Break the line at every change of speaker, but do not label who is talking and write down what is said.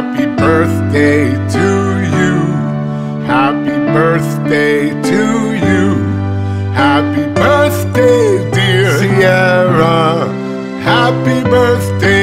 Happy birthday to you. Happy birthday to you. Happy birthday, dear Sierra. Happy birthday.